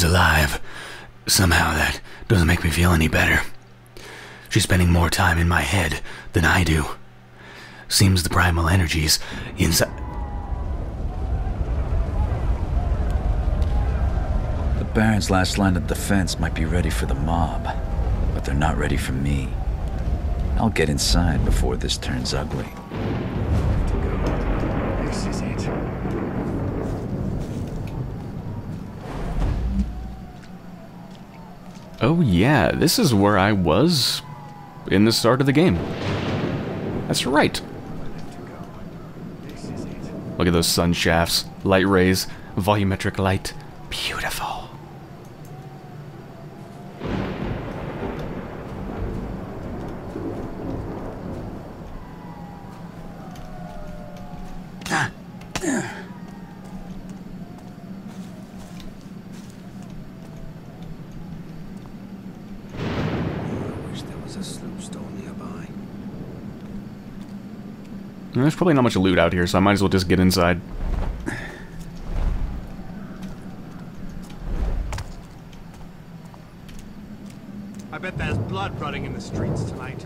Alive. Somehow that doesn't make me feel any better. She's spending more time in my head than I do. Seems the primal energies inside. The Baron's last line of defense might be ready for the mob, but they're not ready for me. I'll get inside before this turns ugly. Oh yeah, this is where I was in the start of the game. That's right. Look at those sun shafts, light rays, volumetric light. Beautiful. There's probably not much loot out here, so I might as well just get inside. I bet there's blood running in the streets tonight.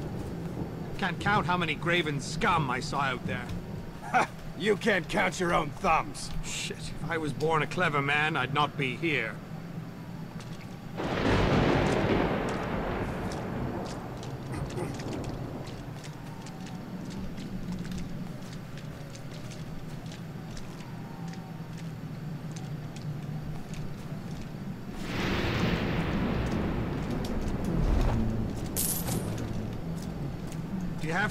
Can't count how many graven scum I saw out there. You can't count your own thumbs. Shit, if I was born a clever man, I'd not be here.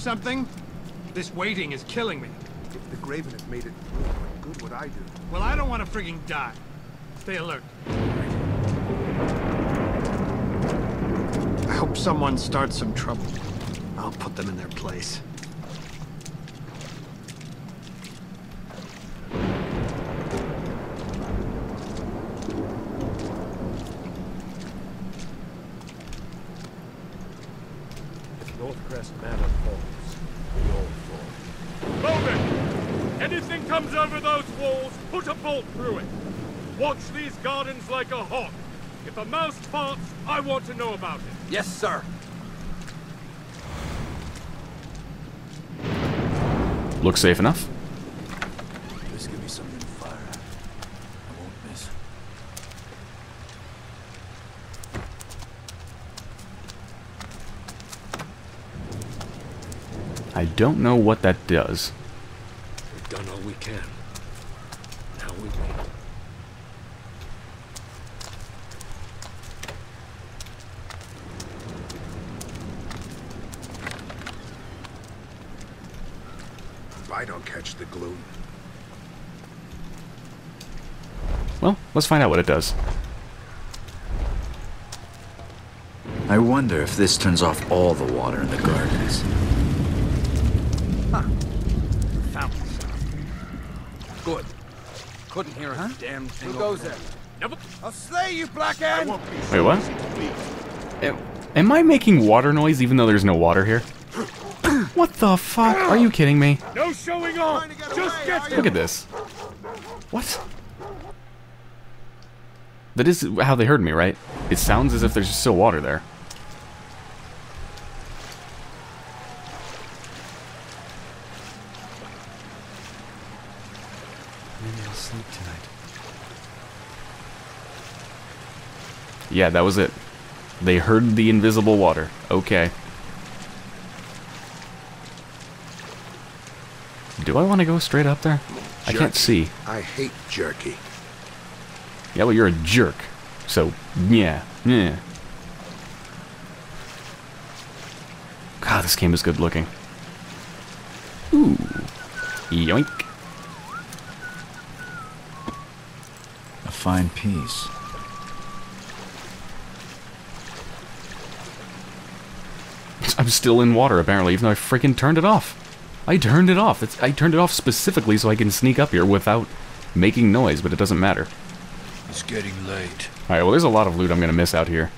Something? This waiting is killing me. If the Graven had made it through, what good would I do? Well, I don't want to frigging die. Stay alert. I hope someone starts some trouble. I'll put them in their place. Northcrest Manor falls. We all fall. Bowman! Anything comes over those walls, put a bolt through it. Watch these gardens like a hawk. If a mouse farts, I want to know about it. Yes, sir. Looks safe enough. Just give me something to fire at. I won't miss. I don't know what that does. We've done all we can. Now we wait. If I don't catch the gloom, Well, let's find out what it does. I wonder if this turns off all the water in the gardens. Fountain sound. Good. Couldn't hear a damn thing. Who goes there? Never. I'll slay you, Blackhead! Wait, what? Am- Am I making water noise even though there's no water here? what the fuck? Are you kidding me? No showing off. Just get Look at this. What? That is how they heard me, right? It sounds as if there's still water there. Maybe I'll sleep tonight. Yeah, that was it. They heard the invisible water. Okay. Do I want to go straight up there? I can't see. I hate jerky. Yeah, well, you're a jerk. So, yeah, yeah. God, this game is good looking. Ooh. Yoink. A fine piece. I'm still in water, apparently, even though I freaking turned it off. I turned it off. It's, I turned it off specifically so I can sneak up here without making noise, but it doesn't matter. It's getting late. Alright, well, there's a lot of loot I'm going to miss out here.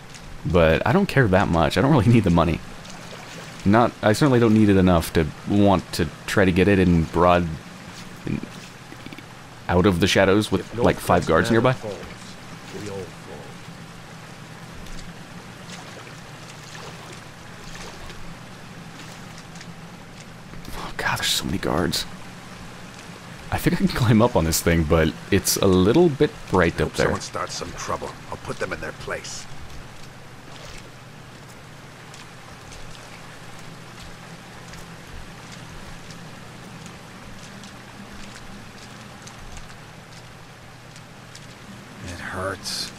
But I don't care that much. I don't really need the money. Not, I certainly don't need it enough to want to try to get it in broad... In, out of the shadows with, no like, five guards nearby. Falls, oh god, there's so many guards. I think I can climb up on this thing, but it's a little bit bright up there. someone starts some trouble. I'll put them in their place. It hurts.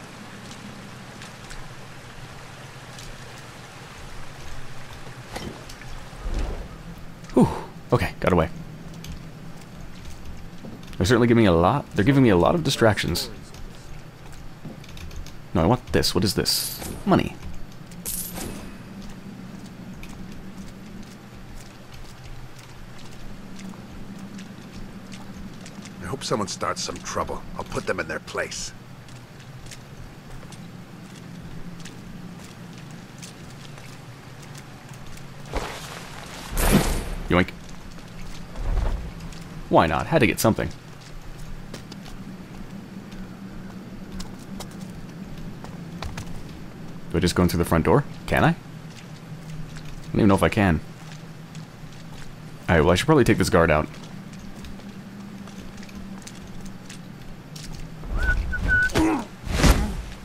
Whew. Okay, got away. They're certainly giving me a lot. They're giving me a lot of distractions. No, I want this. What is this? Money. I hope someone starts some trouble. I'll put them in their place. Yoink. Why not? Had to get something. I just go in through the front door? Can I? I don't even know if I can. Alright, well I should probably take this guard out.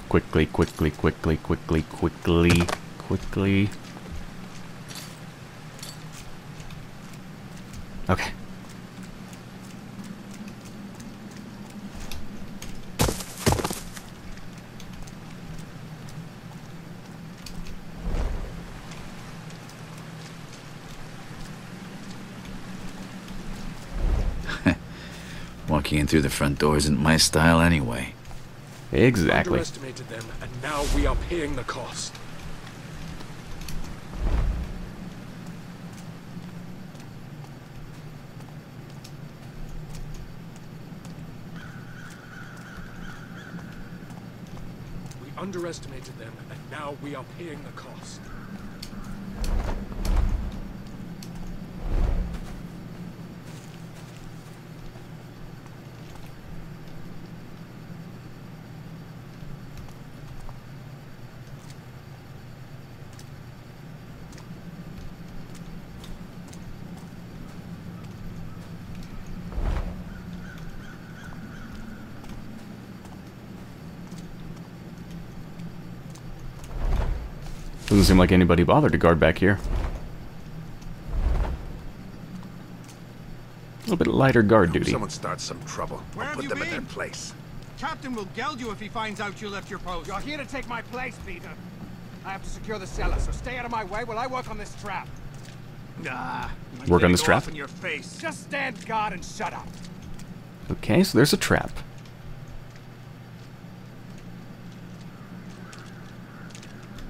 Quickly, quickly, quickly, quickly, quickly, quickly. Okay. Walking in through the front door isn't my style anyway. Exactly. Underestimated them, and now we are paying the cost. We underestimated them, and now we are paying the cost. Doesn't seem like anybody bothered to guard back here. A little bit lighter guard duty. someone starts some trouble. Where I'll have put you them in their place. Captain will geld you if he finds out you left your post. You're here to take my place, Peter. I have to secure the cellar, so stay out of my way while I work on this trap. Nah. Work on this trap? In your face. Just stand guard and shut up. Okay, so there's a trap.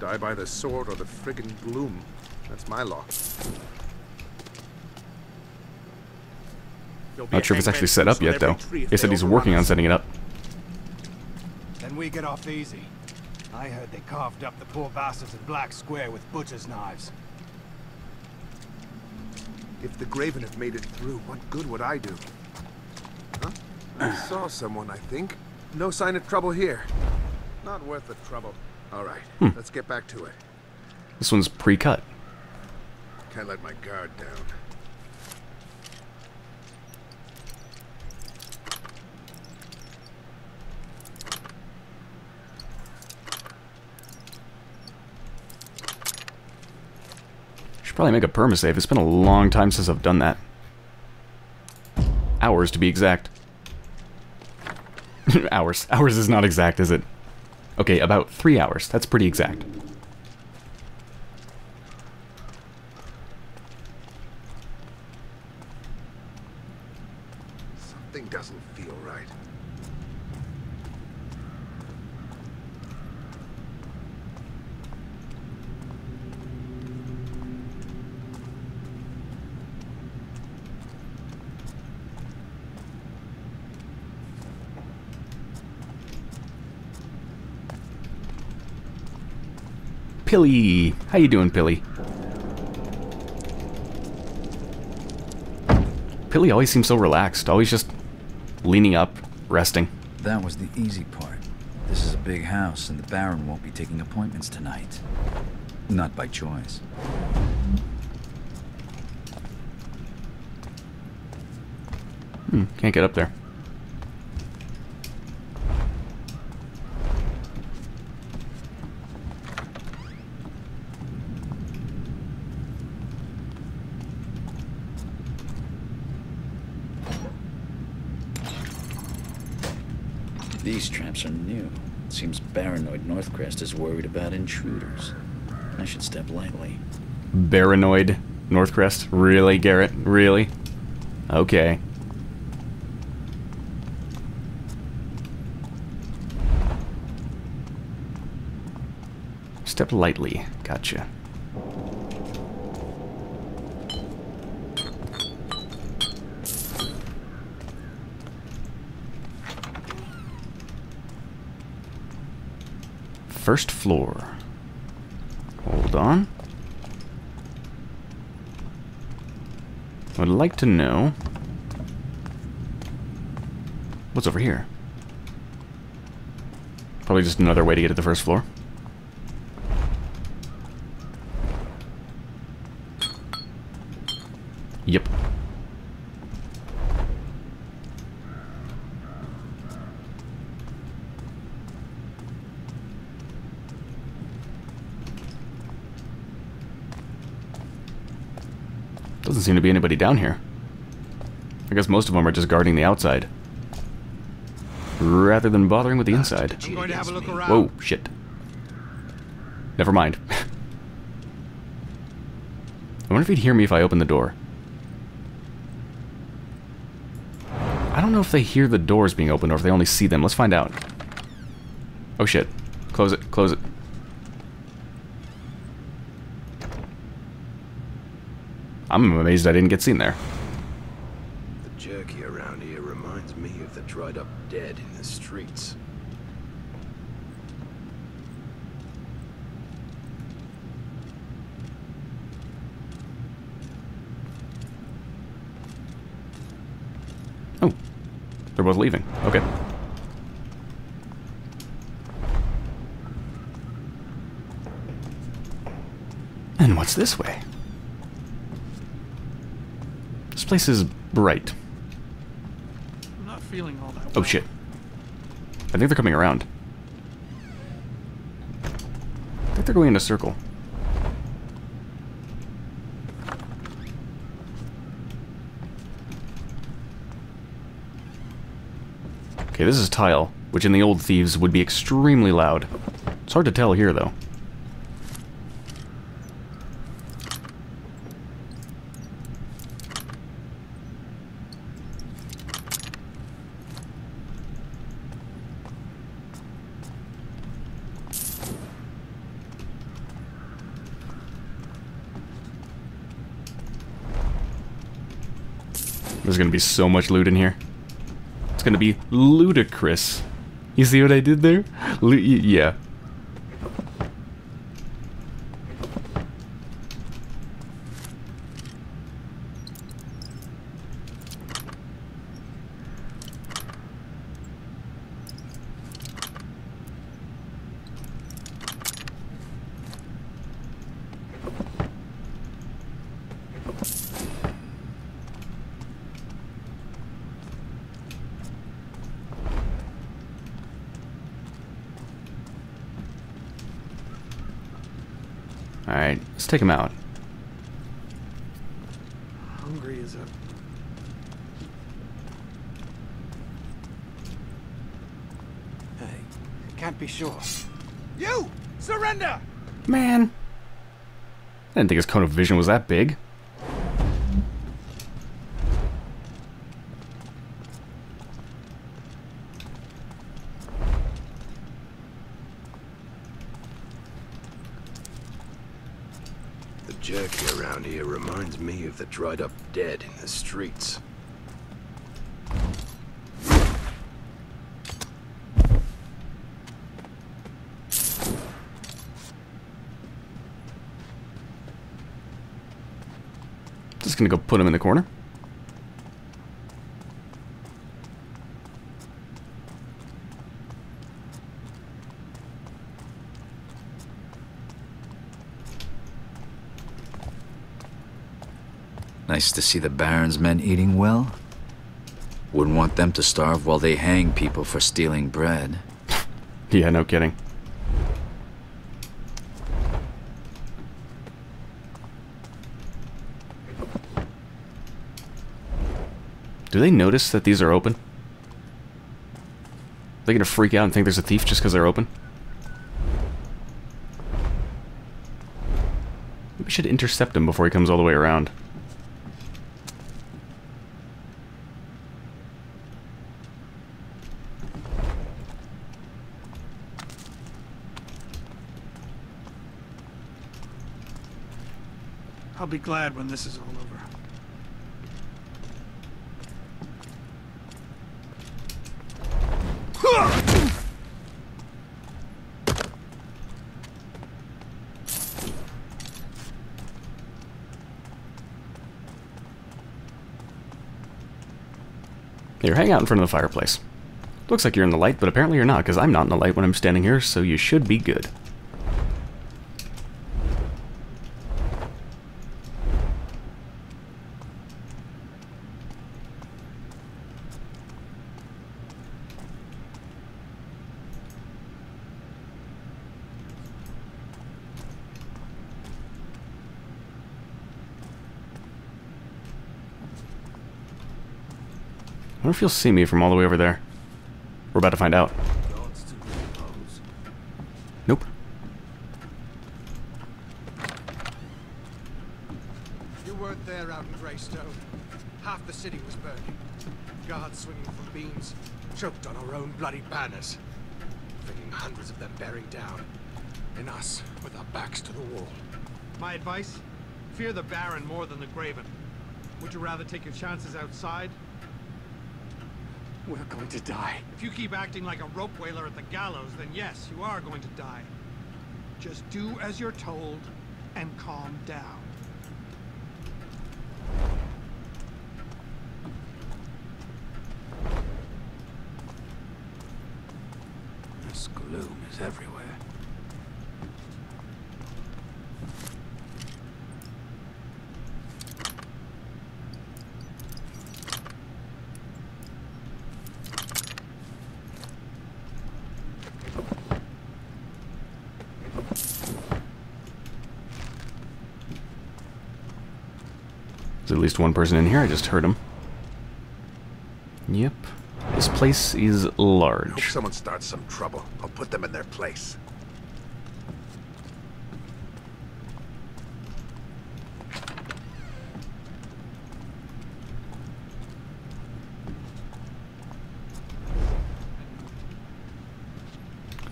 Die by the sword or the friggin' gloom. That's my law. You'll Not sure if it's actually set up yet, though. tree He said he's working on us. setting it up. Then we get off easy. I heard they carved up the poor bastards in Black Square with butcher's knives. If the Graven have made it through, what good would I do? Huh? I saw someone, I think. No sign of trouble here. Not worth the trouble. All right, hmm. let's get back to it. This one's pre-cut. Can't let my guard down. Should probably make a permasave. It's been a long time since I've done that. Hours, to be exact. hours. Hours is not exact, is it? Okay, about three hours. That's pretty exact. Something doesn't feel right. Pilly! How you doing, Pilly? Pilly always seems so relaxed. Always just leaning up, resting. That was the easy part. This is a big house, and the Baron won't be taking appointments tonight. Not by choice. Hmm, can't get up there. These traps are new. Seems Baranoid Northcrest is worried about intruders. I should step lightly. Baranoid Northcrest? Really, Garrett? Really? Okay. Step lightly. Gotcha. First floor. Hold on. I'd like to know what's over here. Probably just another way to get to the first floor. Yep. Doesn't seem to be anybody down here. I guess most of them are just guarding the outside. Rather than bothering with the inside. I'm going to have a look around. Whoa, shit. Never mind. I wonder if he'd hear me if I open the door. I don't know if they hear the doors being opened or if they only see them. Let's find out. Oh shit. Close it, close it. I'm amazed I didn't get seen there. The jerky around here reminds me of the dried up dead in the streets. Oh. They're both leaving. Okay. And what's this way? This place is bright. I'm not feeling all that Oh well. shit. I think they're coming around. I think they're going in a circle. Okay, this is tile, which in the old thieves would be extremely loud. It's hard to tell here, though. There's gonna be so much loot in here. It's gonna be ludicrous. You see what I did there? Yeah. Alright, let's take him out. Hungry as a... Hey, can't be sure. You! Surrender! Man. I didn't think his cone of vision was that big. The jerky around here me the dried up dead in the streets. Just gonna go put him in the corner. Nice to see the Baron's men eating well. Wouldn't want them to starve while they hang people for stealing bread. Yeah, no kidding. Do they notice that these are open? Are they gonna freak out and think there's a thief just because they're open? Maybe we should intercept him before he comes all the way around. Glad when this is all over. Here, hang out in front of the fireplace. Looks like you're in the light, but apparently you're not, because I'm not in the light when I'm standing here, so you should be good. Wonder if you'll see me from all the way over there. We're about to find out. Nope. You weren't there out in Greystone. Half the city was burning. Guards swinging from beams, choked on our own bloody banners. Thinking hundreds of them bearing down. And us, with our backs to the wall. My advice? Fear the Baron more than the Graven. Would you rather take your chances outside? We're going to die. If you keep acting like a rope whaler at the gallows, then yes, you are going to die. Just do as you're told and calm down. This gloom is everywhere. There's at least one person in here. I just heard him. Yep. This place is large. someone starts some trouble. I'll put them in their place.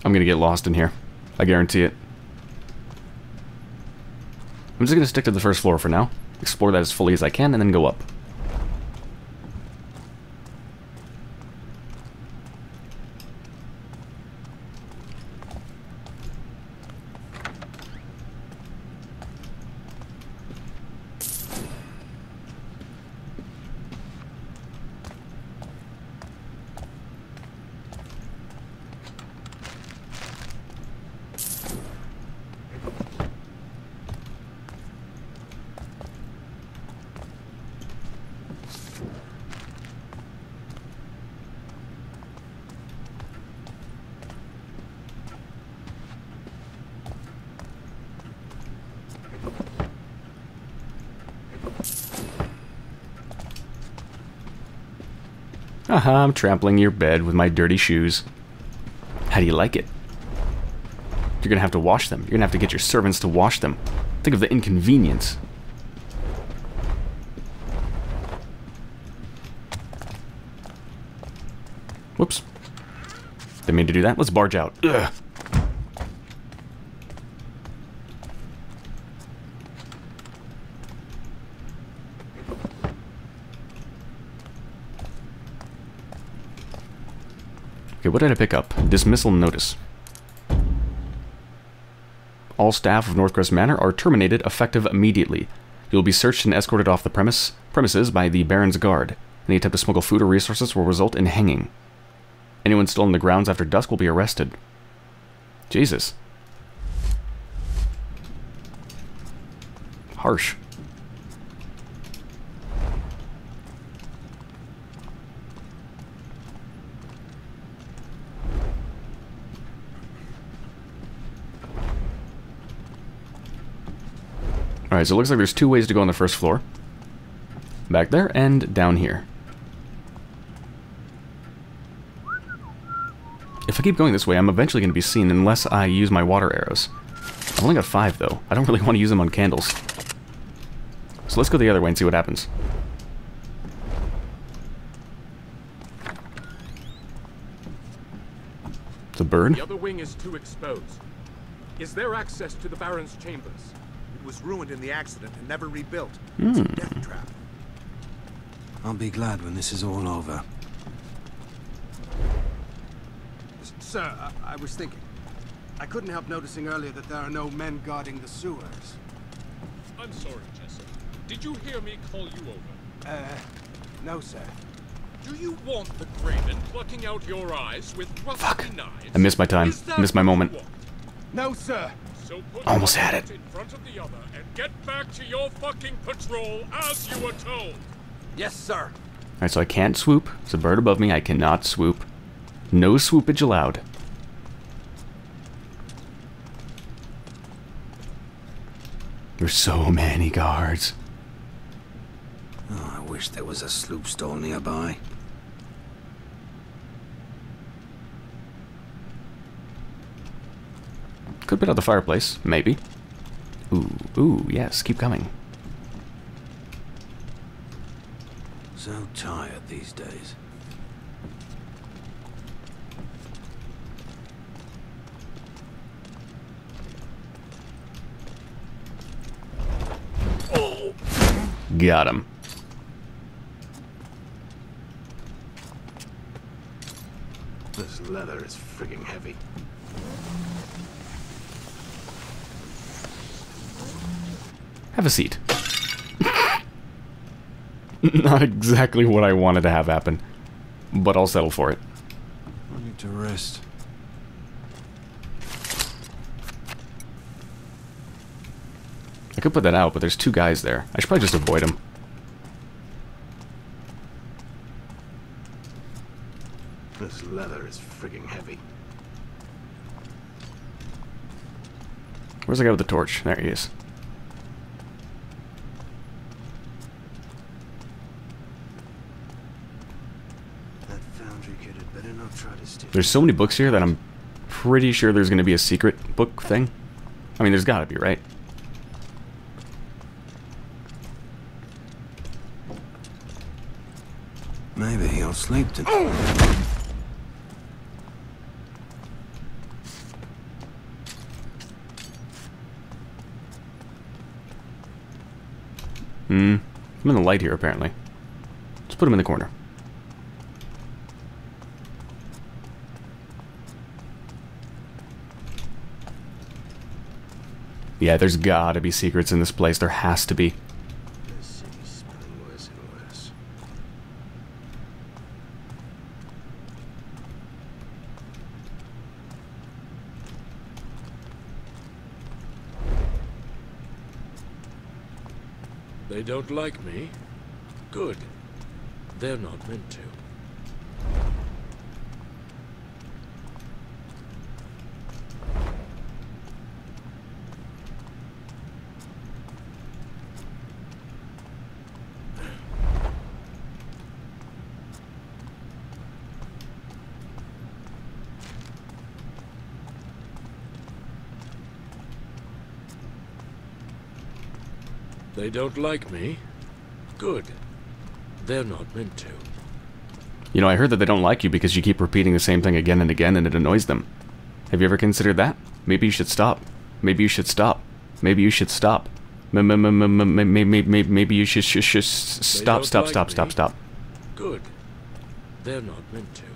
I'm gonna get lost in here. I guarantee it. I'm just gonna stick to the first floor for now. Explore that as fully as I can, and then go up. Aha, I'm trampling your bed with my dirty shoes. How do you like it? You're gonna have to wash them. You're gonna have to get your servants to wash them. Think of the inconvenience. Whoops. Didn't mean to do that. Let's barge out. Ugh. What did I pick up? Dismissal notice. All staff of Northcrest Manor are terminated effective immediately. You will be searched and escorted off the premise premises by the Baron's Guard. Any attempt to smuggle food or resources will result in hanging. Anyone still in the grounds after dusk will be arrested. Jesus. Harsh. Alright, so it looks like there's two ways to go on the first floor. Back there and down here. If I keep going this way, I'm eventually going to be seen unless I use my water arrows. I've only got five, though. I don't really want to use them on candles. So let's go the other way and see what happens. It's a bird? The other wing is too exposed. Is there access to the Baron's chambers? It was ruined in the accident and never rebuilt. Hmm. It's a death trap. I'll be glad when this is all over. Sir, I, I was thinking. I couldn't help noticing earlier that there are no men guarding the sewers. I'm sorry, Jessup. Did you hear me call you over? Uh, no, sir. Do you want the Graven plucking out your eyes with rusty knives? I missed my time. Is that Missed my moment. No, sir. So put Almost had it. in front of the other and get back to your fucking patrol as you were told. Yes, sir. Alright, so I can't swoop. It's a bird above me. I cannot swoop. No swoopage allowed. There's so many guards. Oh, I wish there was a sloop stall nearby. Could put out the fireplace, maybe. Ooh, ooh, yes, keep coming. So tired these days. Got him. This leather is frigging heavy. Have a seat. Not exactly what I wanted to have happen, but I'll settle for it. I need to rest. I could put that out, but there's two guys there. I should probably just avoid them. This leather is frigging heavy. Where's the guy with the torch? There he is. That foundry kid had better not try to steal. There's so many books here that I'm pretty sure there's going to be a secret book thing. I mean, there's got to be, right? Maybe he'll sleep tonight. Hmm. I'm in the light here, apparently. Let's put him in the corner. Yeah, there's gotta be secrets in this place. There has to be. They don't like me? Good. They're not meant to. They don't like me? Good. They're not meant to. You know, I heard that they don't like you because you keep repeating the same thing again and again and it annoys them. Have you ever considered that? Maybe you should stop. Maybe you should stop. Maybe you should stop. Maybe you should sh- sh- stop stop stop stop stop. Good. They're not meant to.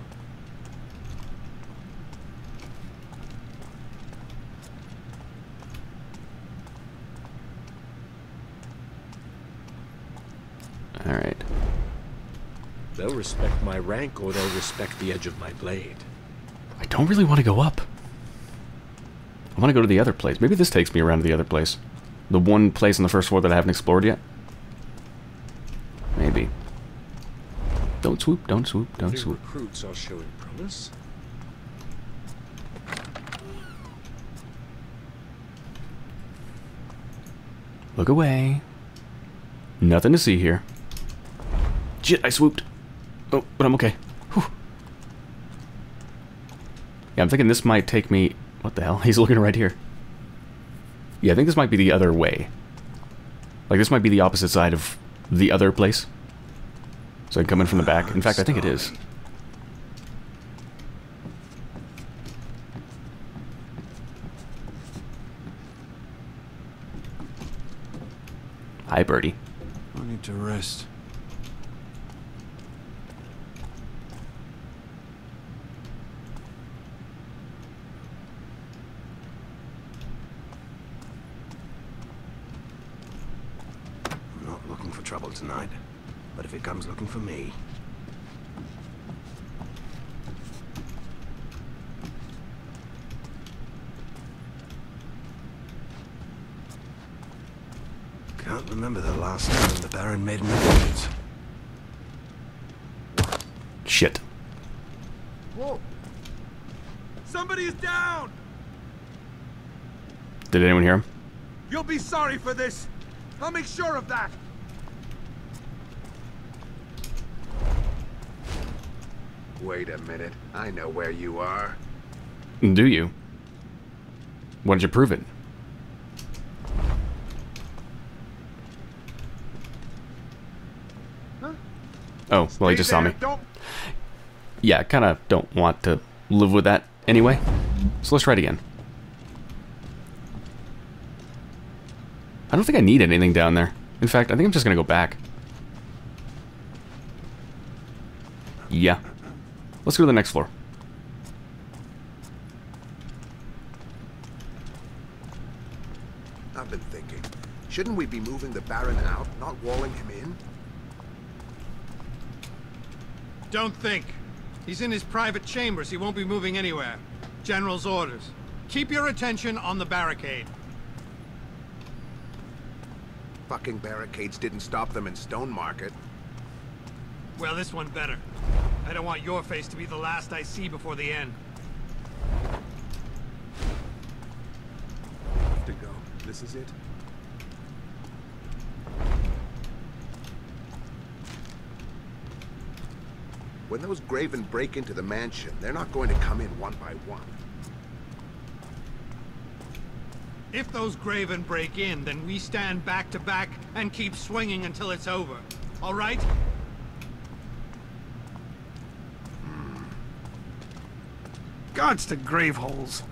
All right. They'll respect my rank or they'll respect the edge of my blade. I don't really want to go up. I want to go to the other place. Maybe this takes me around to the other place. The one place on the first floor that I haven't explored yet. Maybe. Don't swoop, don't swoop, don't New swoop. recruits are showing promise. Look away. Nothing to see here. Shit, I swooped. Oh, but I'm okay. Whew. Yeah, I'm thinking this might take me... What the hell? He's looking right here. Yeah, I think this might be the other way. Like, this might be the opposite side of the other place. So I can come in from the back. In fact, I think it is. Hi, Birdie. I need to rest. I'm not looking for trouble tonight. But if it comes looking for me... Can't remember the last time the Baron made an appearance. Shit. Whoa! Somebody is down! Did anyone hear him? You'll be sorry for this! I'll make sure of that! Wait a minute. I know where you are. Do you? Why did you prove it? Oh, well, he just saw me. Don't Yeah, kind of don't want to live with that anyway. So let's try it again. I don't think I need anything down there. In fact, I think I'm just going to go back. Yeah. Let's go to the next floor. I've been thinking. Shouldn't we be moving the Baron out, not walling him in? Don't think. He's in his private chambers. He won't be moving anywhere. General's orders. Keep your attention on the barricade. Fucking barricades didn't stop them in Stone Market. Well, this one better. I don't want your face to be the last I see before the end. Have to go. This is it. When those Graven break into the mansion, they're not going to come in one by one. If those Graven break in, then we stand back to back and keep swinging until it's over. All right? Gods to grave holes.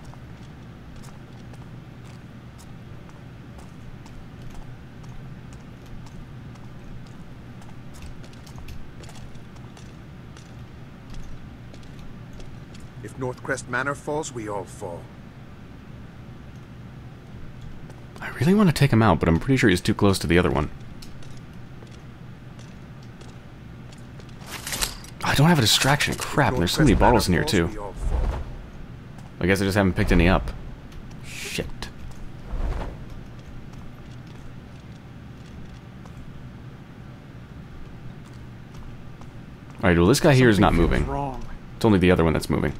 If Northcrest Manor falls, we all fall. I really want to take him out, but I'm pretty sure he's too close to the other one. I don't have a distraction. Crap, and there's so many bottles in here too. We all fall. I guess I just haven't picked any up. Shit. Alright, well this guy here is not moving. Wrong. It's only the other one that's moving.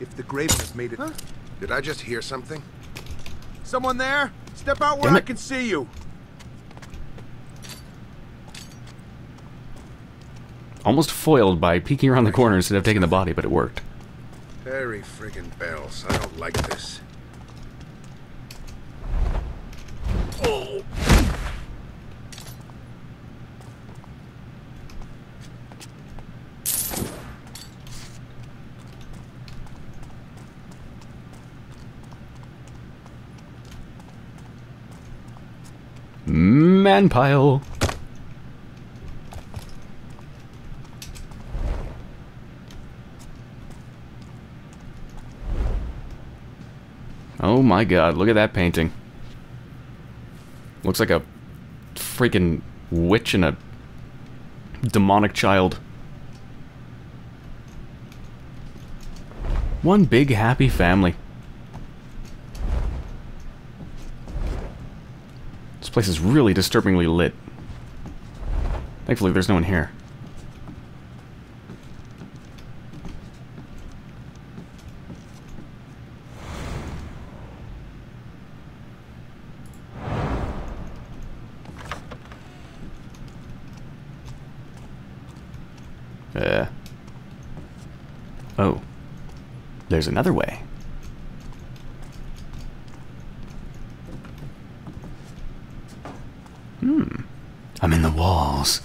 If the Graven has made it... Did I just hear something? Someone there? Step out where Damn I can see you. Almost foiled by peeking around the corner instead of taking the body, but it worked. Very friggin' bells. I don't like this. Man pile. Oh my god, look at that painting. Looks like a freaking witch and a demonic child. One big happy family. Place is really disturbingly lit. Thankfully, there's no one here. Uh. Oh. There's another way. Hmm. I'm in the walls.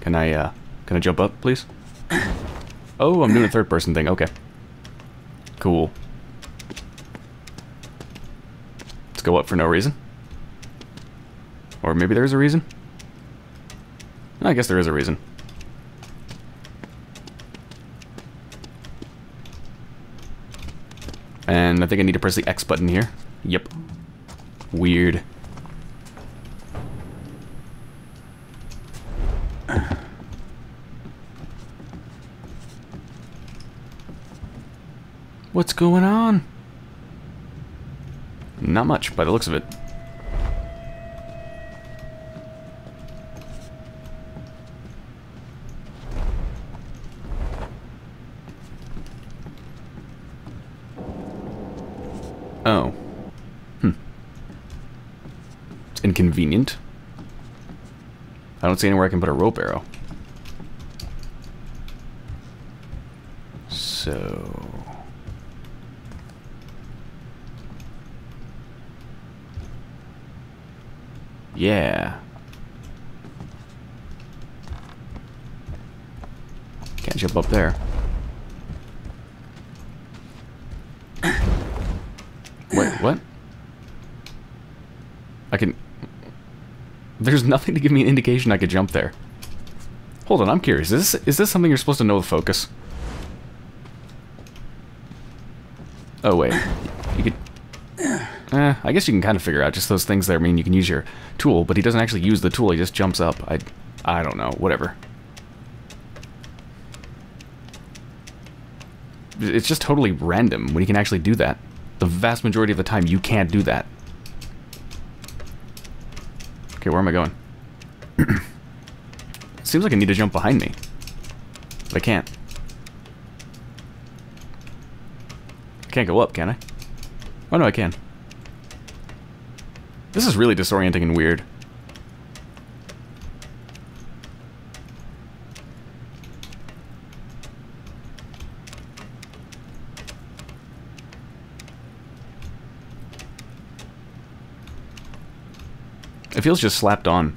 Can I, can jump up, please? Oh, I'm doing a third person thing. Okay. Cool. Let's go up for no reason. Or maybe there's a reason? I guess there is a reason. And I think I need to press the X button here. Yep. Weird. What's going on? Not much, by the looks of it. Oh. Hmm. It's inconvenient. I don't see anywhere I can put a rope arrow. So... Yeah. Can't jump up there. Wait, what? I can... There's nothing to give me an indication I could jump there. Hold on, I'm curious. Is this, is this something you're supposed to know with focus? Oh, wait. You could... Eh, I guess you can kind of figure out just those things there I mean you can use your tool, but he doesn't actually use the tool, he just jumps up. I, I don't know, whatever. It's just totally random when you can actually do that. The vast majority of the time, you can't do that. Okay, where am I going? Seems like I need to jump behind me. But I can't. I can't go up, can I? Oh no, I can. This is really disorienting and weird. It feels just slapped on.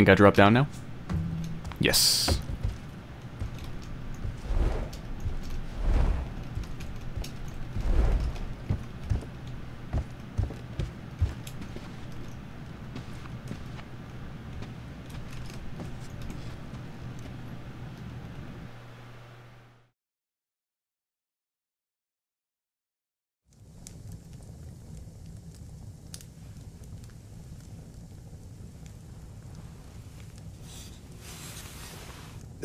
Think I drop down now? Yes.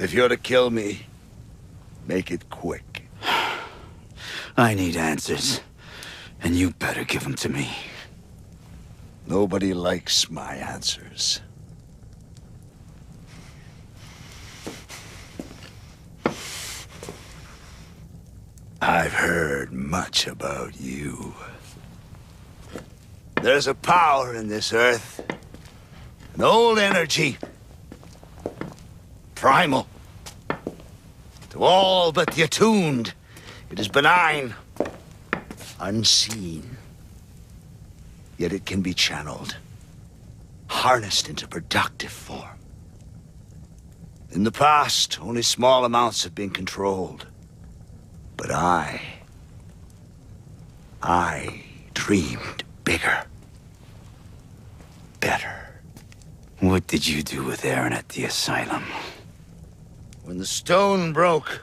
If you're to kill me, make it quick. I need answers. And you better give them to me. Nobody likes my answers. I've heard much about you. There's a power in this earth. An old energy. Primal. To all but the attuned, it is benign. Unseen. Yet it can be channeled, harnessed into productive form. In the past, only small amounts have been controlled. But I... I dreamed bigger. Better. What did you do with Erin at the asylum? When the stone broke,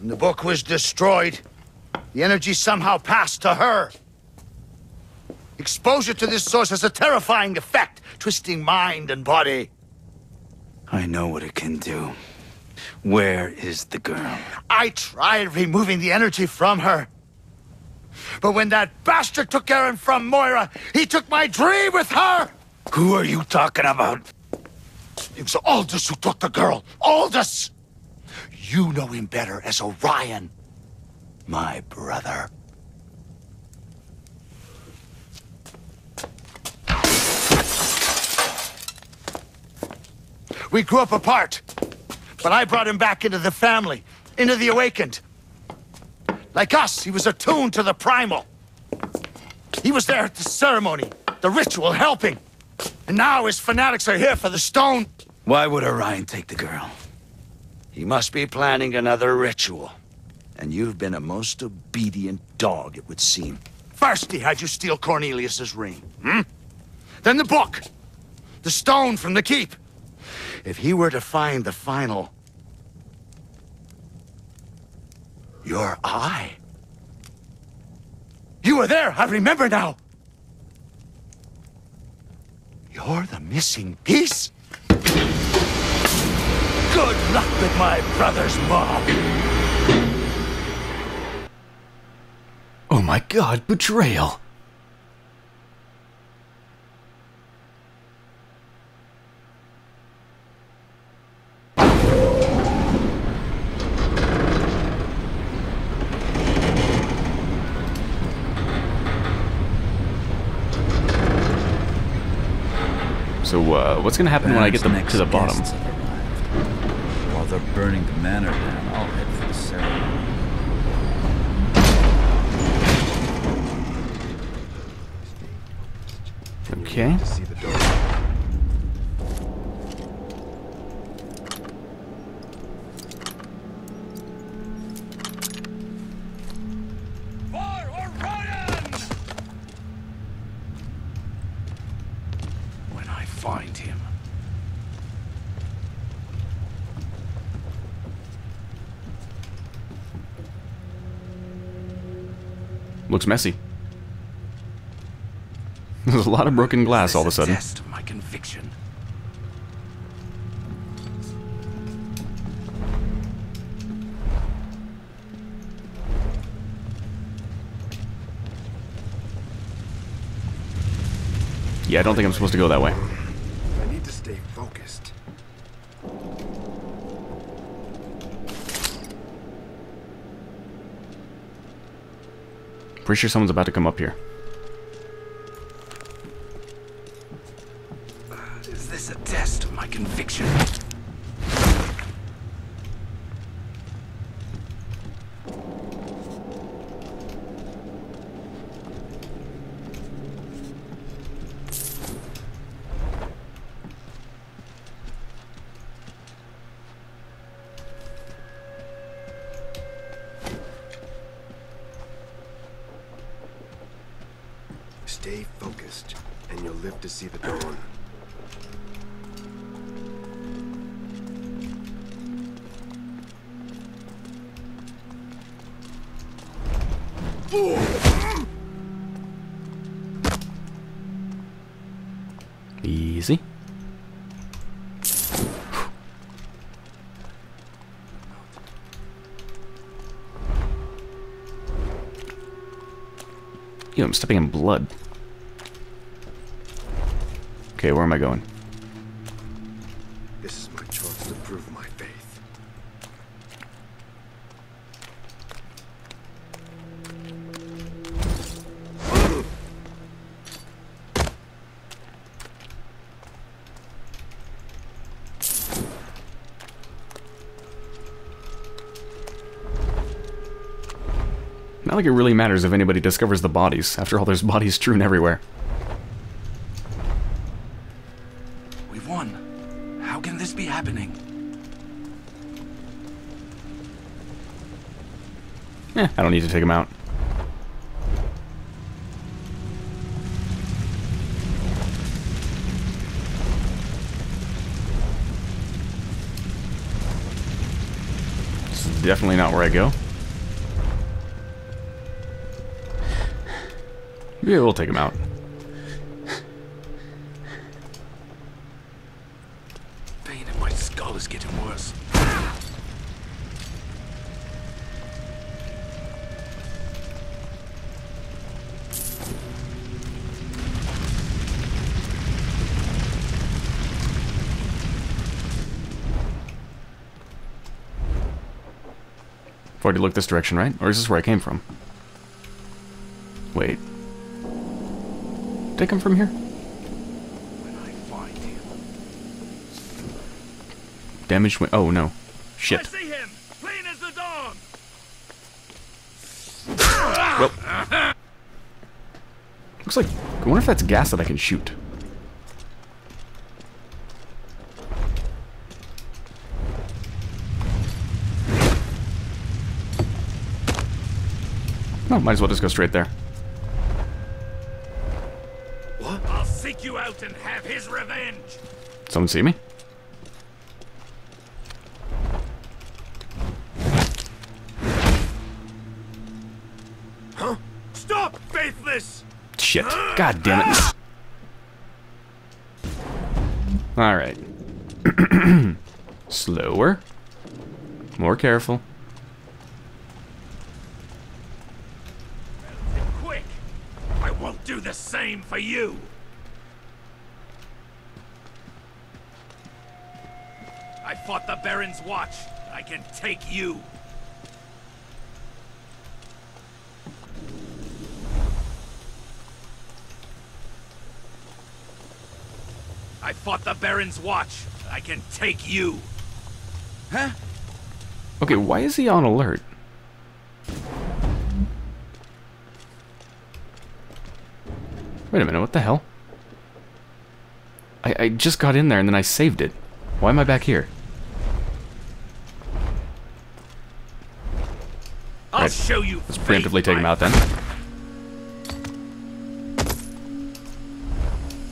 and the book was destroyed, the energy somehow passed to her. Exposure to this source has a terrifying effect, twisting mind and body. I know what it can do. Where is the girl? I tried removing the energy from her. But when that bastard took Erin from Moira, he took my dream with her! Who are you talking about? It was Aldous who took the girl. Aldous! You know him better as Orion. My brother. We grew up apart. But I brought him back into the family, into the Awakened. Like us, he was attuned to the primal. He was there at the ceremony, the ritual, helping. And now his fanatics are here for the stone. Why would Orion take the girl? He must be planning another ritual. And you've been a most obedient dog, it would seem. First he had you steal Cornelius's ring, hmm? Then the book. The stone from the keep. If he were to find the final... Your eye. You were there, I remember now. You're the missing piece? Good luck with my brother's mob. Oh my god, betrayal! So, uh, what's gonna happen when I get them Next to the bottom? guests have arrived. While they're burning the manor down, I'll head for the ceremony. Okay. Looks messy. There's a lot of broken glass all of a sudden. Test of my conviction. Yeah, I don't think I'm supposed to go that way. I need to stay focused. Pretty sure someone's about to come up here. Is this a test of my conviction? I'm stepping in blood. Okay, where am I going? Not like it really matters if anybody discovers the bodies. After all, there's bodies strewn everywhere. We've won. How can this be happening? Eh, I don't need to take him out. This is definitely not where I go. Yeah, we'll take him out. Pain in my skull is getting worse. Already looked this direction, right? Or is this where I came from? Did him from here? Damage wing. Oh, no. Shit. I see him! Clean as the dawn! Well. Looks like... I wonder if that's gas that I can shoot. No, might as well just go straight there. And have his revenge! Someone see me? Huh? Stop, faithless! Shit. God damn it. Alright. Slower. More careful. Quick! I won't do the same for you! Fought watch. I can take you. I fought the Baron's watch. I can take you. Huh? Okay, why is he on alert? Wait a minute, what the hell? I, I just got in there and then I saved it. Why am I back here? I'll Right. show you. Let's preemptively take him out then.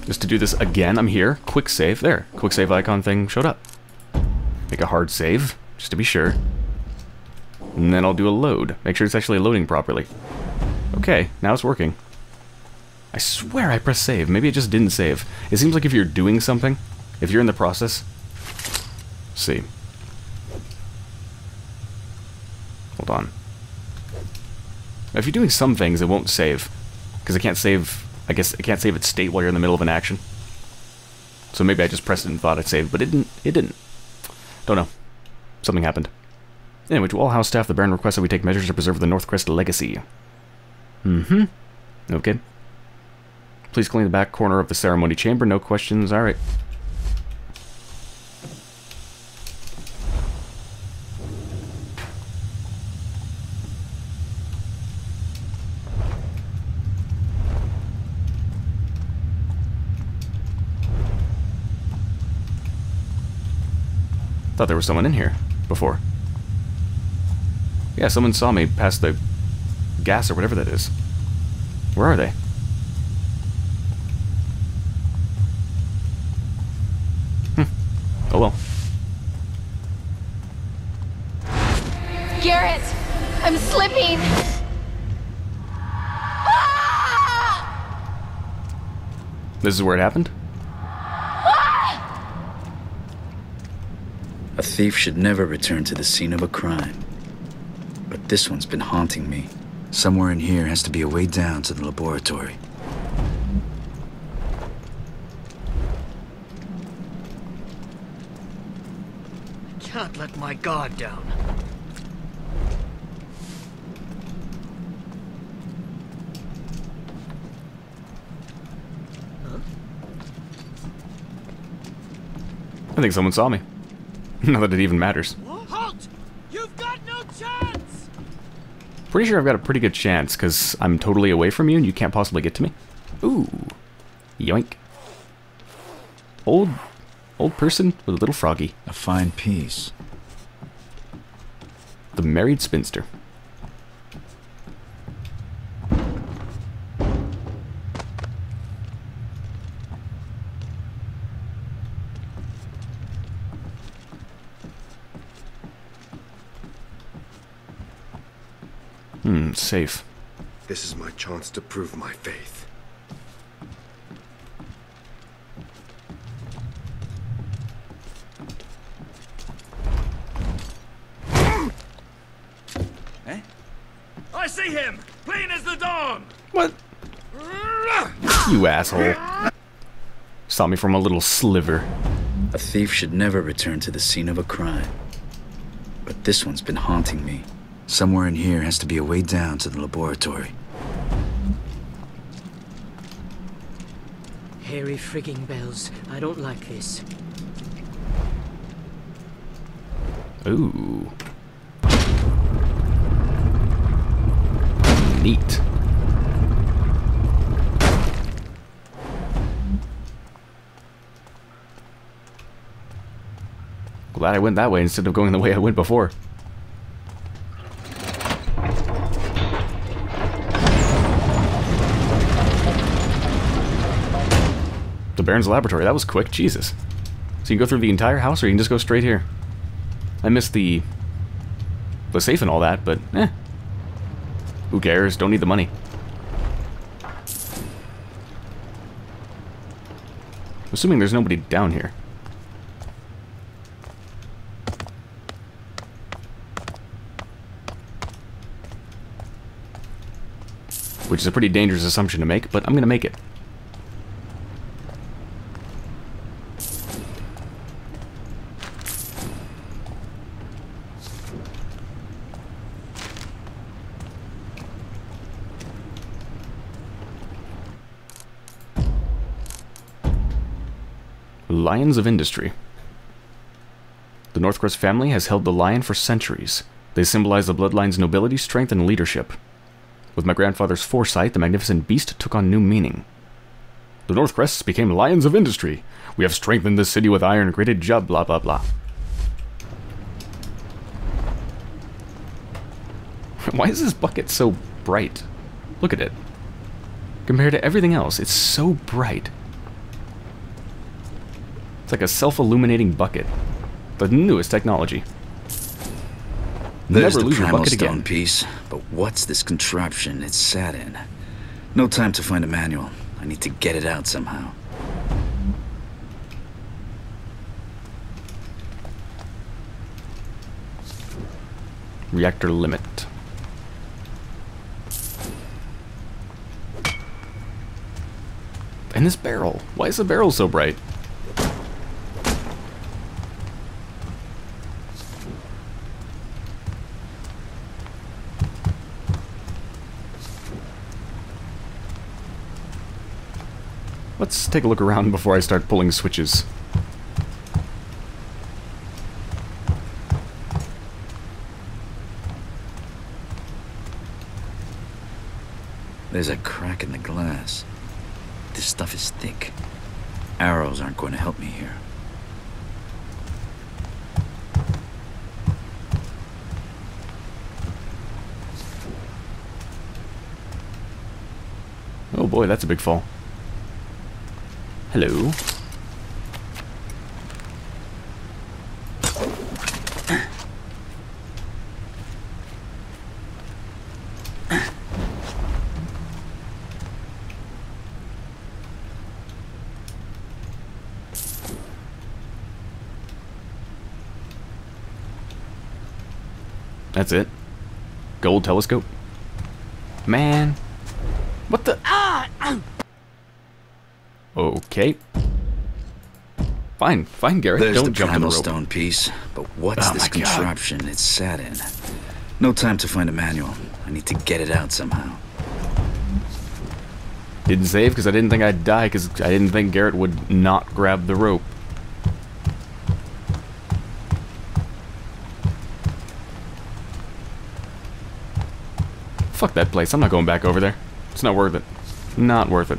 Just to do this again, I'm here. Quick save. There. Quick save icon thing showed up. Make a hard save, just to be sure. And then I'll do a load. Make sure it's actually loading properly. Okay, now it's working. I swear I pressed save. Maybe it just didn't save. It seems like if you're doing something, if you're in the process... Let's see. Hold on. If you're doing some things, it won't save. Because it can't save... I guess it can't save its state while you're in the middle of an action. So maybe I just pressed it and thought it saved, but it didn't. It didn't. Don't know. Something happened. Anyway, to all house staff, the Baron requests that we take measures to preserve the Northcrest legacy. Mm-hmm. Okay. Please clean the back corner of the ceremony chamber. No questions. All right. Thought there was someone in here before. Yeah, someone saw me past the gas or whatever that is. Where are they? Hmm. Oh well. Garrett! I'm slipping! This is where it happened? A thief should never return to the scene of a crime. But this one's been haunting me. Somewhere in here has to be a way down to the laboratory. I can't let my guard down. I think someone saw me. Not that it even matters. Halt! You've got no chance! Pretty sure I've got a pretty good chance, because I'm totally away from you and you can't possibly get to me. Ooh. Yoink. Old... Old person with a little froggy. A fine piece. The Married Spinster. Hmm, safe. This is my chance to prove my faith. Eh? I see him! Clean as the dawn! What? You asshole. Saw me from a little sliver. A thief should never return to the scene of a crime. But this one's been haunting me. Somewhere in here has to be a way down to the laboratory. Harry frigging bells. I don't like this. Ooh. Neat. Glad I went that way instead of going the way I went before. Baron's laboratory. That was quick. Jesus. So you can go through the entire house, or you can just go straight here. I missed the the safe and all that, but eh. Who cares? Don't need the money. Assuming there's nobody down here. Which is a pretty dangerous assumption to make, but I'm gonna make it. Lions of Industry. The Northcrest family has held the lion for centuries. They symbolize the bloodline's nobility, strength, and leadership. With my grandfather's foresight, the magnificent beast took on new meaning. The Northcrests became lions of industry. We have strengthened the city with iron, gritted job, blah blah blah. Why is this bucket so bright? Look at it. Compared to everything else, it's so bright. It's like a self-illuminating bucket. The newest technology. There's Never the lose your primal bucket stone again. piece, but what's this contraption it's sat in? No time to find a manual. I need to get it out somehow. Reactor limit. And this barrel. Why is the barrel so bright? Let's take a look around before I start pulling switches. There's a crack in the glass. This stuff is thick. Arrows aren't going to help me here. Oh boy, that's a big fall. Hello. That's it. Gold telescope. Man. What the? Ah, Okay. Fine, fine, Garrett. There's Don't the jump to the primal rope. stone piece, but what's Oh this my God. contraption it's sat in? No time to find a manual. I need to get it out somehow. Didn't save because I didn't think I'd die because I didn't think Garrett would not grab the rope. Fuck that place. I'm not going back over there. It's not worth it. Not worth it.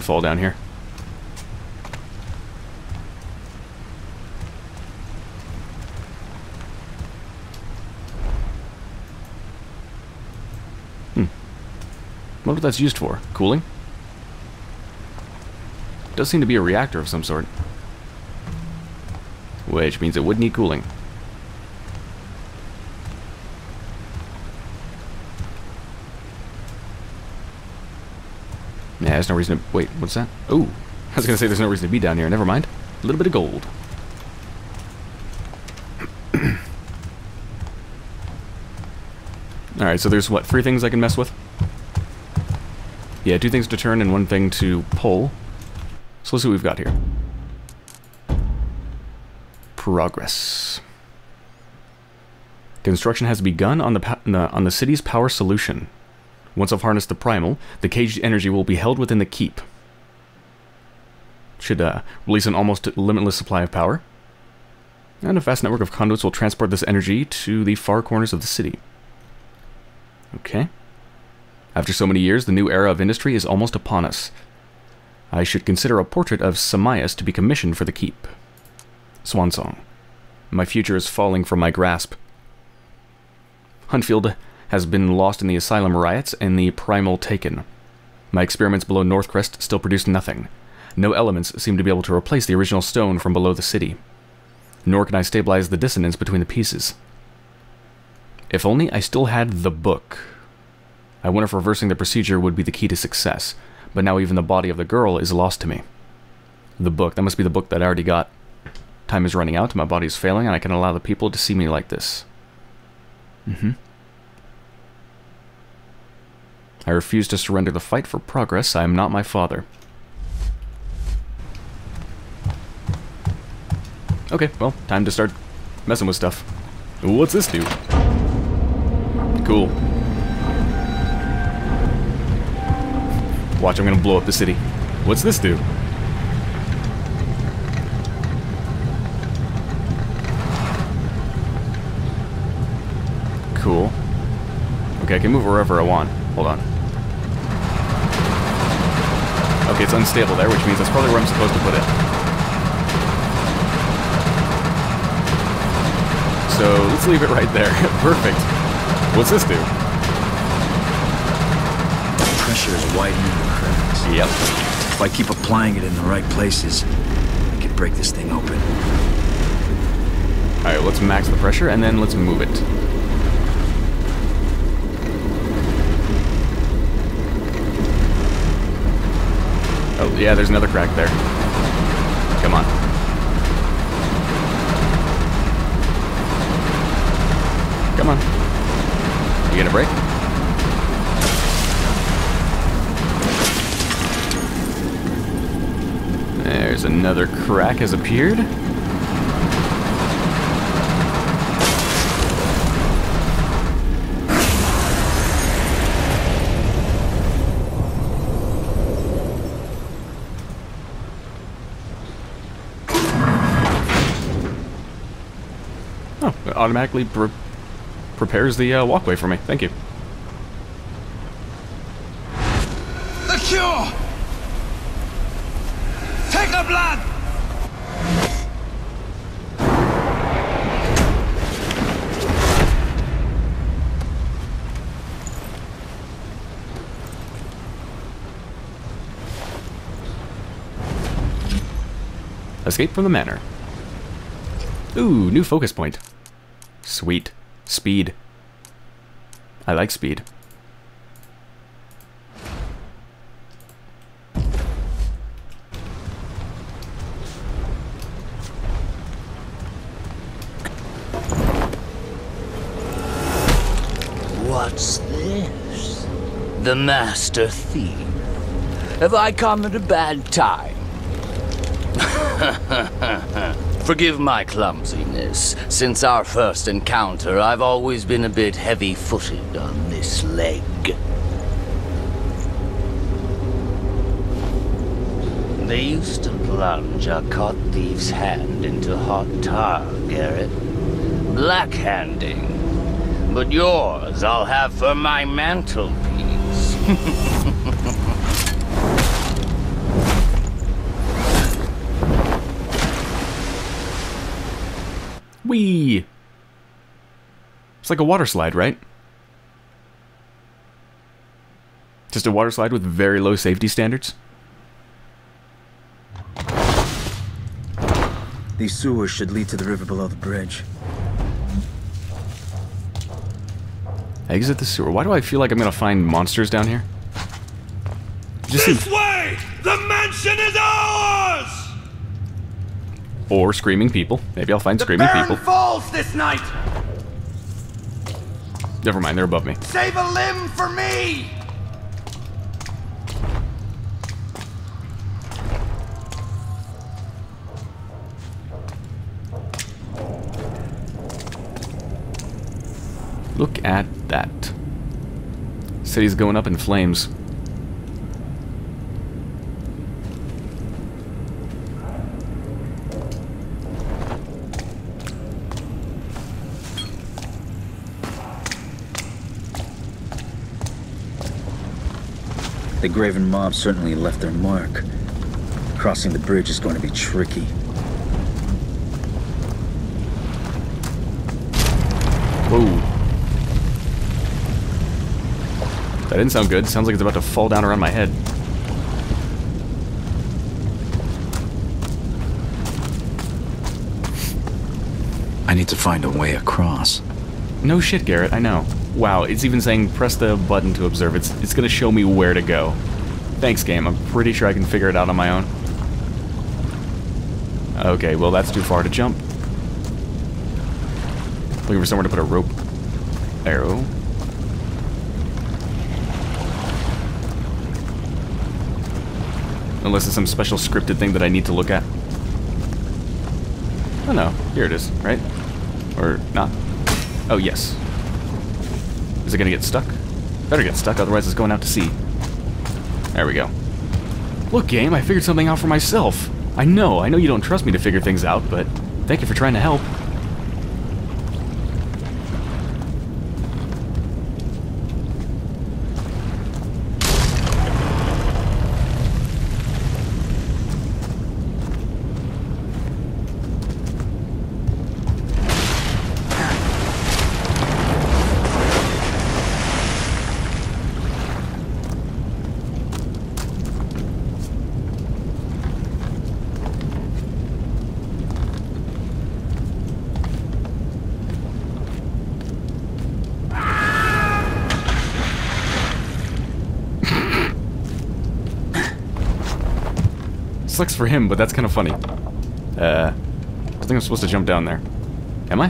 Fall down here. Hmm. Wonder what that's used for. Cooling? Does seem to be a reactor of some sort. Which means it would need cooling. No reason to... Wait, what's that? Oh, I was going to say there's no reason to be down here. Never mind. A little bit of gold. Alright, so there's, what, three things I can mess with? Yeah, two things to turn and one thing to pull. So let's see what we've got here. Progress. Construction has begun on the, the, on the city's power solution. Once I've harnessed the primal, the caged energy will be held within the keep. Should uh, release an almost limitless supply of power. And a vast network of conduits will transport this energy to the far corners of the city. Okay. After so many years, the new era of industry is almost upon us. I should consider a portrait of Samias to be commissioned for the keep. Swan Song. My future is falling from my grasp. Huntfield has been lost in the Asylum riots and the Primal taken. My experiments below Northcrest still produce nothing. No elements seem to be able to replace the original stone from below the city. Nor can I stabilize the dissonance between the pieces. If only I still had the book. I wonder if reversing the procedure would be the key to success, but now even the body of the girl is lost to me. The book, that must be the book that I already got. Time is running out, my body is failing, and I can allow the people to see me like this. Mm-hmm. I refuse to surrender the fight for progress. I am not my father. Okay, well, time to start messing with stuff. What's this do? Cool. Watch, I'm gonna blow up the city. What's this do? Cool. Okay, I can move wherever I want. Hold on. Okay, it's unstable there, which means that's probably where I'm supposed to put it. So, let's leave it right there. Perfect. What's this do? Pressure is widening the cracks. Yep. If I keep applying it in the right places, I can break this thing open. Alright, let's max the pressure, and then let's move it. Oh, yeah, there's another crack there. Come on. Come on. You gonna break? There's another crack has appeared. Automatically pre prepares the uh, walkway for me. Thank you. The cure! Take the blood! Escape from the manor. Ooh, new focus point. Sweet. Speed. I like speed. What's this? The Master Thief. Have I come at a bad time? Forgive my clumsiness. Since our first encounter, I've always been a bit heavy-footed on this leg. They used to plunge a caught thief's hand into hot tar, Garrett. Black-handing. But yours I'll have for my mantelpiece. Whee! It's like a water slide, right? Just a water slide with very low safety standards? These sewers should lead to the river below the bridge. Exit the sewer. Why do I feel like I'm gonna find monsters down here? Just this way! The mansion is ours! Or screaming people. Maybe I'll find screaming people. falls this night! Never mind, they're above me. Save a limb for me! Look at that. City's going up in flames. The Graven mob certainly left their mark. Crossing the bridge is going to be tricky. Whoa. That didn't sound good. Sounds like it's about to fall down around my head. I need to find a way across. No shit, Garrett, I know. Wow, it's even saying press the button to observe. It's, it's gonna show me where to go. Thanks, game. I'm pretty sure I can figure it out on my own. Okay, well, that's too far to jump. Looking for somewhere to put a rope. Arrow. Unless it's some special scripted thing that I need to look at. Oh no, here it is, right? Or not? Oh, yes. Is it gonna get stuck? Better get stuck, otherwise it's going out to sea. There we go. Look, game, I figured something out for myself. I know, I know you don't trust me to figure things out, but thank you for trying to help. Sucks for him, but that's kind of funny. Uh, I think I'm supposed to jump down there. Am I?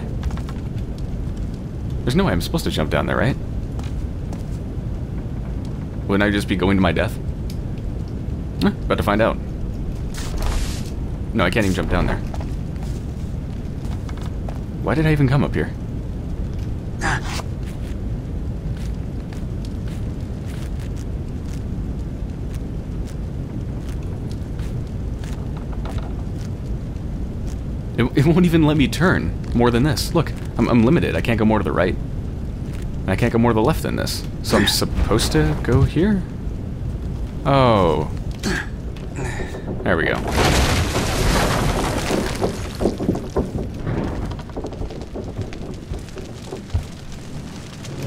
There's no way I'm supposed to jump down there, right? Wouldn't I just be going to my death? Eh, about to find out. No, I can't even jump down there. Why did I even come up here? It, won't even let me turn more than this. Look, I'm, I'm limited. I can't go more to the right. I can't go more to the left than this. So I'm supposed to go here? Oh. There we go.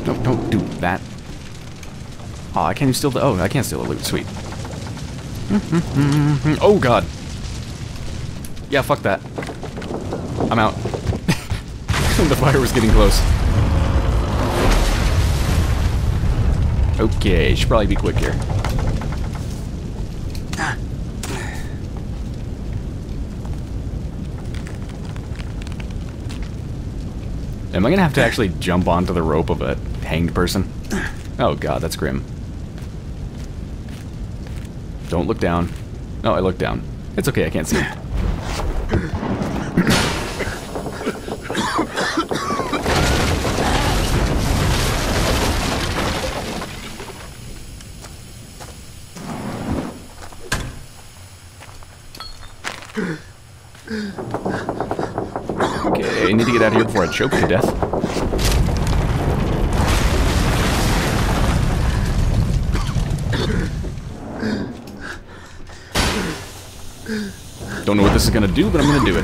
Don't, don't do that. Oh, I can't even steal the... Oh, I can't steal the loot. Sweet. Oh, God. Yeah, fuck that. I'm out. the fire was getting close. Okay, should probably be quick here. Am I gonna have to actually jump onto the rope of a hanged person? Oh god, that's grim. Don't look down. Oh, I look down. It's okay, I can't see him. Okay, I need to get out here before I choke to death. Don't know what this is gonna do, but I'm gonna do it.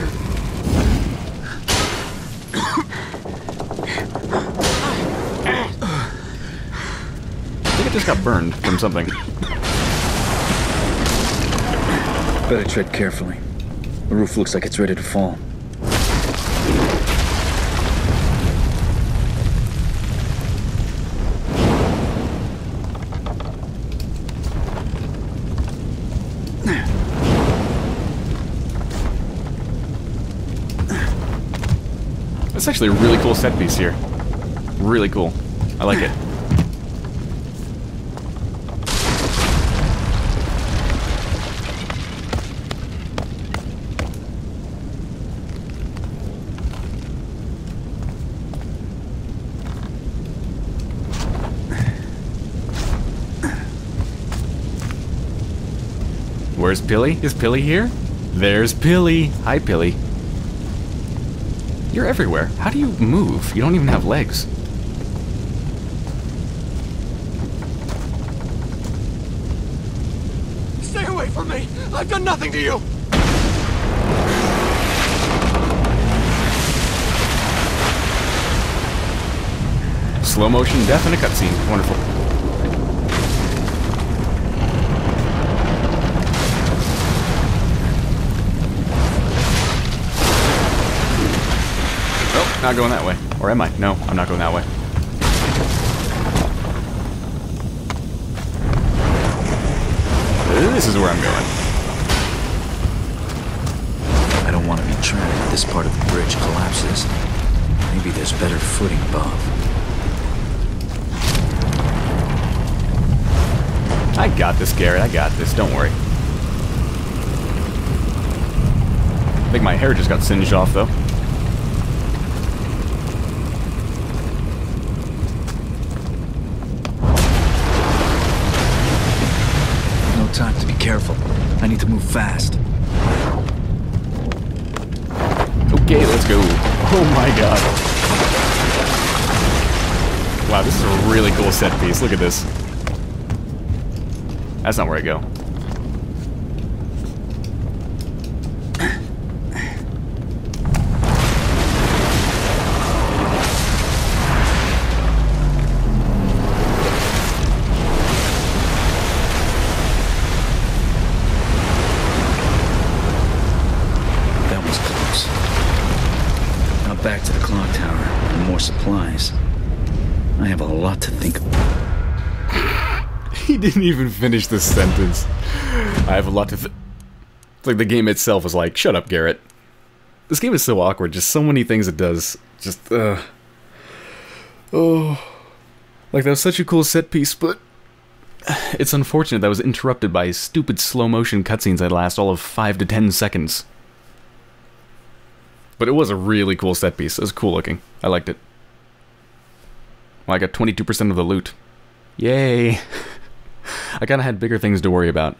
I think I just got burned from something. Better tread carefully. The roof looks like it's ready to fall. That's actually a really cool set piece here. Really cool. I like it. Where's Pilly? Is Pilly here? There's Pilly. Hi, Pilly. You're everywhere. How do you move? You don't even have legs. Stay away from me! I've done nothing to you! Slow motion death in a cutscene. Wonderful. Not going that way. Or am I? No, I'm not going that way. This is where I'm going. I don't want to be trapped if this part of the bridge collapses. Maybe there's better footing above. I got this, Garrett. I got this. Don't worry. I think my hair just got singed off, though. A really cool set piece. Look at this. That's not where I go. Lot to think about. He didn't even finish this sentence. I have a lot to th- It's like the game itself was like, shut up, Garrett. This game is so awkward. Just so many things it does. Just, uh. Oh. Like, that was such a cool set piece, but. It's unfortunate that was interrupted by stupid slow motion cutscenes that last all of 5 to 10 seconds. But it was a really cool set piece. It was cool looking. I liked it. Well, I got 22% of the loot. Yay! I kind of had bigger things to worry about.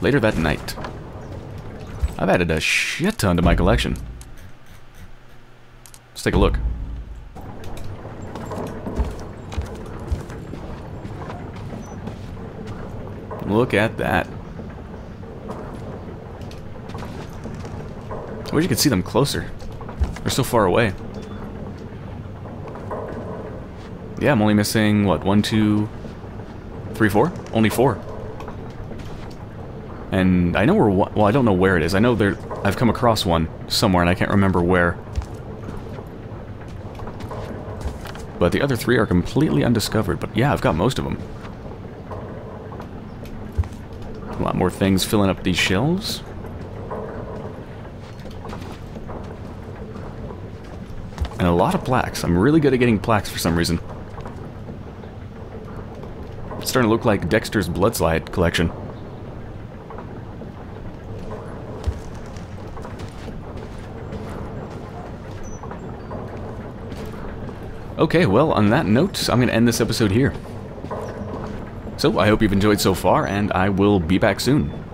Later that night. I've added a shit ton to my collection. Let's take a look. Look at that. I wish you could see them closer. They're so far away. Yeah, I'm only missing, what, one, two, three, four? Only four. And I know where, well, I don't know where it is. I know there, I've come across one somewhere and I can't remember where. But the other three are completely undiscovered. But yeah, I've got most of them. A lot more things filling up these shelves. And a lot of plaques. I'm really good at getting plaques for some reason. It's starting to look like Dexter's Bloodslide collection. Okay, well, on that note, I'm going to end this episode here. So, I hope you've enjoyed so far, and I will be back soon.